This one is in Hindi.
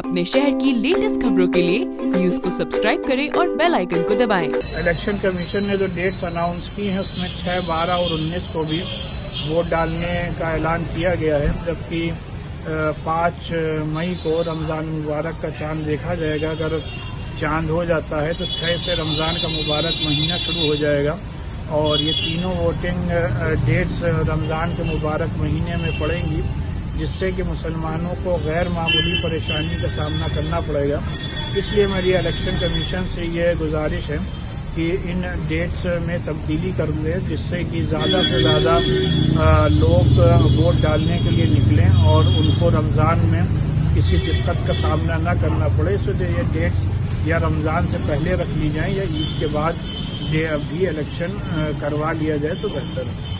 अपने शहर की लेटेस्ट खबरों के लिए न्यूज़ को सब्सक्राइब करें और बेल आइकन को दबाएँ। इलेक्शन कमीशन ने जो डेट्स अनाउंस की हैं, उसमें छह, बारह और उन्नीस को भी वोट डालने का ऐलान किया गया है, जबकि पाँच मई को रमज़ान मुबारक का चाँद देखा जाएगा। अगर चाँद हो जाता है तो छह से रमज़ान का मुबारक महीना शुरू हो जाएगा। और ये तीनों वोटिंग डेट्स रमज़ान के मुबारक महीने में पड़ेंगी। जिससे कि मुसलमानों को गैर मामूली परेशानी का सामना करना पड़ेगा। इसलिए मेरी इलेक्शन कमीशन से ये गुजारिश है कि इन डेट्स में तब्दीली कर जिससे कि ज़्यादा से ज़्यादा लोग वोट डालने के लिए निकलें और उनको रमज़ान में किसी दिक्कत का सामना न करना पड़े। इसलिए ये डेट्स या रमज़ान से पहले रख ली जाएँ या ईद के बाद अभी इलेक्शन करवा लिया जाए तो बेहतर है।